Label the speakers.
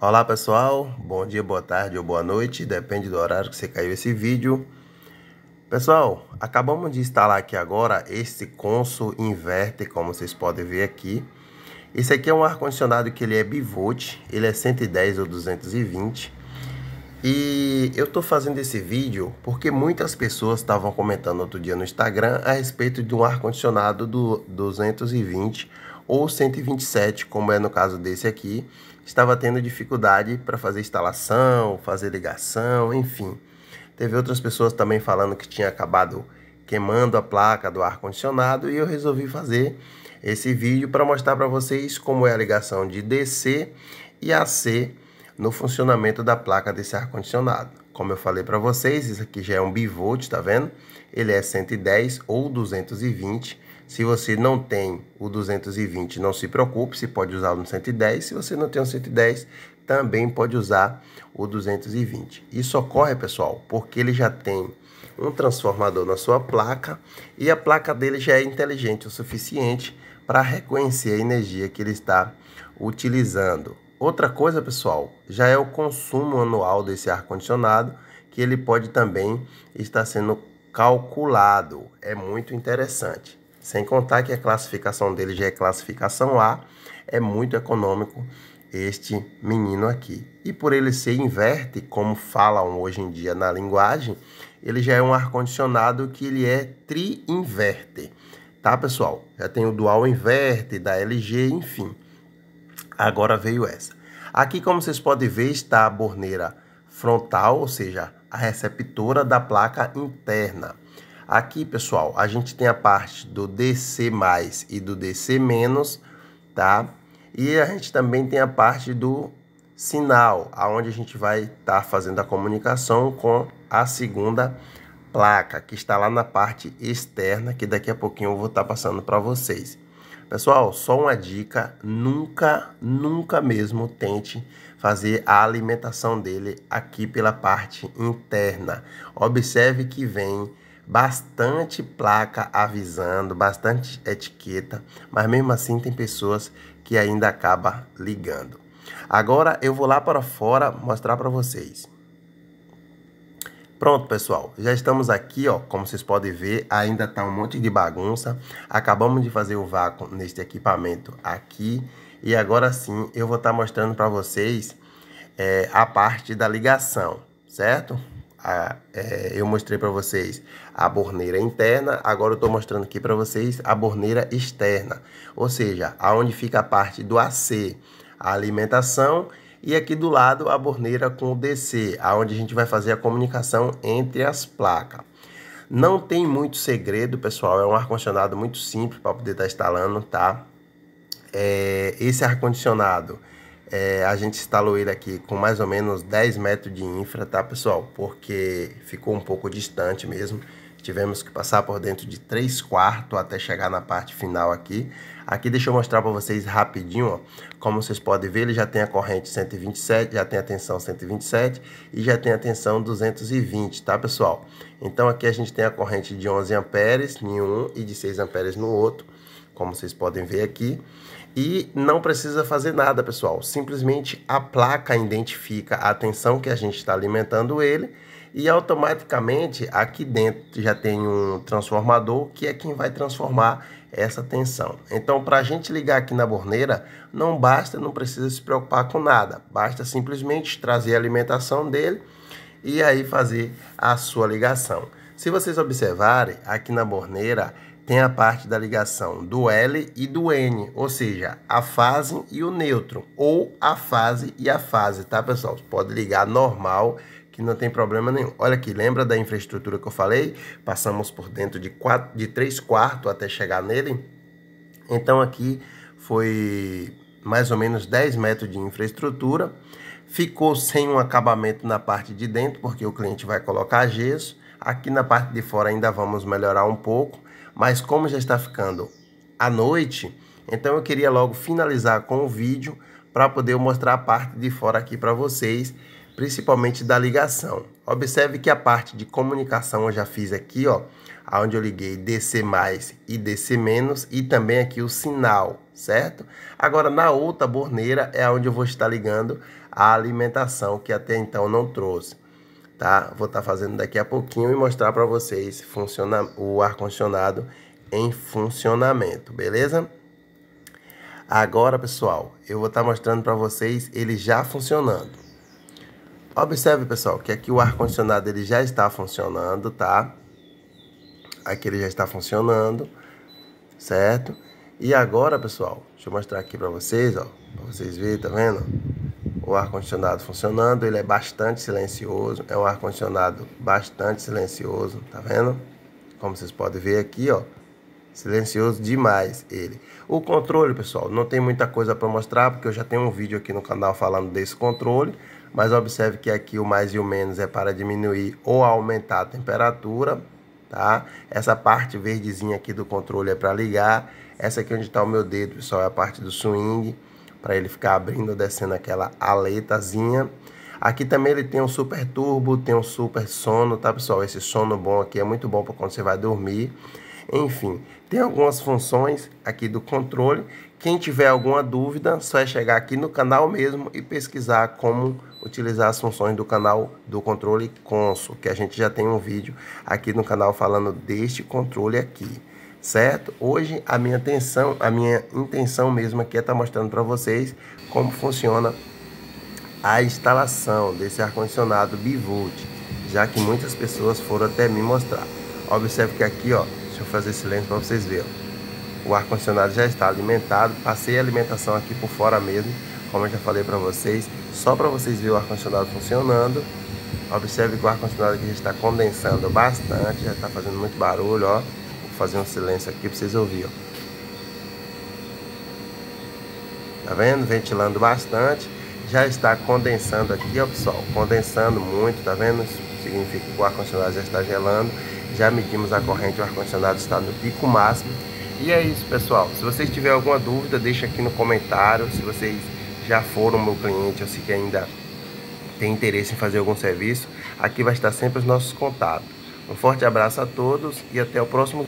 Speaker 1: Olá pessoal, bom dia, boa tarde ou boa noite, depende do horário que você caiu esse vídeo. Pessoal, acabamos de instalar aqui agora este Consul Inverter, como vocês podem ver aqui. Esse aqui é um ar-condicionado que ele é bivolt, ele é 110 ou 220. E eu tô fazendo esse vídeo porque muitas pessoas estavam comentando outro dia no Instagram a respeito de um ar-condicionado do 220 ou 127, como é no caso desse aqui, estava tendo dificuldade para fazer instalação, fazer ligação, enfim. Teve outras pessoas também falando que tinha acabado queimando a placa do ar condicionado e eu resolvi fazer esse vídeo para mostrar para vocês como é a ligação de DC e AC no funcionamento da placa desse ar condicionado. Como eu falei para vocês, isso aqui já é um bivolt, tá vendo? Ele é 110 ou 220 se você não tem o 220, não se preocupe, você pode usar o 110. Se você não tem o 110, também pode usar o 220. Isso ocorre, pessoal, porque ele já tem um transformador na sua placa e a placa dele já é inteligente o suficiente para reconhecer a energia que ele está utilizando. Outra coisa, pessoal, já é o consumo anual desse ar condicionado, que ele pode também estar sendo calculado. É muito interessante. Sem contar que a classificação dele já é classificação A, é muito econômico este menino aqui. E por ele ser inverte, como falam hoje em dia na linguagem, ele já é um ar-condicionado que ele é tri-inverter. Tá, pessoal? Já tem o dual inverte da LG, enfim. Agora veio essa. Aqui, como vocês podem ver, está a borneira frontal, ou seja, a receptora da placa interna. Aqui, pessoal, a gente tem a parte do DC+, e do DC-, tá? E a gente também tem a parte do sinal, aonde a gente vai estar tá fazendo a comunicação com a segunda placa, que está lá na parte externa, que daqui a pouquinho eu vou estar tá passando para vocês. Pessoal, só uma dica, nunca, nunca mesmo tente fazer a alimentação dele aqui pela parte interna. Observe que vem bastante placa avisando, bastante etiqueta, mas mesmo assim tem pessoas que ainda acaba ligando. Agora eu vou lá para fora mostrar para vocês. Pronto, pessoal, já estamos aqui, ó, como vocês podem ver, ainda tá um monte de bagunça. Acabamos de fazer o vácuo neste equipamento aqui e agora sim eu vou estar tá mostrando para vocês é, a parte da ligação, certo? A, é, eu mostrei para vocês a borneira interna, agora eu estou mostrando aqui para vocês a borneira externa, ou seja, aonde fica a parte do AC, a alimentação, e aqui do lado a borneira com o DC, aonde a gente vai fazer a comunicação entre as placas. Não tem muito segredo, pessoal, é um ar-condicionado muito simples para poder estar tá instalando, tá? É, esse ar-condicionado é, a gente instalou ele aqui com mais ou menos 10 metros de infra, tá, pessoal? Porque ficou um pouco distante mesmo. Tivemos que passar por dentro de 3 quartos até chegar na parte final aqui. Aqui deixa eu mostrar para vocês rapidinho, ó. Como vocês podem ver, ele já tem a corrente 127, já tem a tensão 127 e já tem a tensão 220, tá, pessoal? Então aqui a gente tem a corrente de 11 amperes em um e de 6 amperes no outro, como vocês podem ver aqui. E não precisa fazer nada, pessoal. Simplesmente a placa identifica a tensão que a gente está alimentando ele e automaticamente aqui dentro já tem um transformador que é quem vai transformar essa tensão. Então, para a gente ligar aqui na borneira, não basta, não precisa se preocupar com nada. Basta simplesmente trazer a alimentação dele e aí fazer a sua ligação. Se vocês observarem, aqui na borneira tem a parte da ligação do L e do N, ou seja, a fase e o nêutron, ou a fase e a fase, tá, pessoal? Pode ligar normal, que não tem problema nenhum. Olha aqui, lembra da infraestrutura que eu falei? Passamos por dentro de, quatro, de 3 quartos até chegar nele. Então aqui foi mais ou menos 10 metros de infraestrutura. Ficou sem um acabamento na parte de dentro, porque o cliente vai colocar gesso. Aqui na parte de fora ainda vamos melhorar um pouco mas como já está ficando à noite, então eu queria logo finalizar com o vídeo para poder mostrar a parte de fora aqui para vocês, principalmente da ligação. Observe que a parte de comunicação eu já fiz aqui, ó, onde eu liguei DC+, e DC- e também aqui o sinal, certo? Agora, na outra borneira é onde eu vou estar ligando a alimentação, que até então não trouxe, tá? Vou estar fazendo daqui a pouquinho e mostrar para vocês funciona o ar-condicionado em funcionamento, beleza? Agora, pessoal, eu vou estar mostrando para vocês ele já funcionando. Observe, pessoal, que aqui o ar-condicionado ele já está funcionando, tá? Aqui ele já está funcionando, certo? E agora, pessoal, deixa eu mostrar aqui para vocês, ó, para vocês verem, tá vendo? O ar-condicionado funcionando, ele é bastante silencioso, é um ar-condicionado bastante silencioso, tá vendo? Como vocês podem ver aqui, ó, Silencioso demais ele. O controle, pessoal, não tem muita coisa para mostrar, porque eu já tenho um vídeo aqui no canal falando desse controle. Mas observe que aqui o mais e o menos é para diminuir ou aumentar a temperatura, tá? Essa parte verdezinha aqui do controle é para ligar. Essa aqui onde está o meu dedo, pessoal, é a parte do swing, para ele ficar abrindo descendo aquela aletazinha. Aqui também ele tem um super turbo, tem um super sono, tá, pessoal? Esse sono bom aqui é muito bom para quando você vai dormir. Enfim, tem algumas funções aqui do controle. Quem tiver alguma dúvida, só é chegar aqui no canal mesmo e pesquisar como utilizar as funções do canal do controle Consul, que a gente já tem um vídeo aqui no canal falando deste controle aqui, certo? Hoje a minha atenção, a minha intenção mesmo aqui é estar tá mostrando para vocês como funciona a instalação desse ar condicionado bivolt, já que muitas pessoas foram até me mostrar. Observe que aqui, ó, Deixa eu fazer silêncio para vocês verem. O ar-condicionado já está alimentado. Passei a alimentação aqui por fora mesmo, como eu já falei para vocês. Só para vocês verem o ar-condicionado funcionando. Observe que o ar-condicionado aqui já está condensando bastante, já está fazendo muito barulho, ó. Fazer um silêncio aqui para vocês ouvirem, ó. Tá vendo? Ventilando bastante. Já está condensando aqui, ó, pessoal. Condensando muito, tá vendo? Isso significa que o ar-condicionado já está gelando já medimos a corrente, o ar-condicionado está no pico máximo. E é isso, pessoal. Se vocês tiverem alguma dúvida, deixa aqui no comentário. Se vocês já foram meu cliente ou se ainda tem interesse em fazer algum serviço, aqui vai estar sempre os nossos contatos. Um forte abraço a todos e até o próximo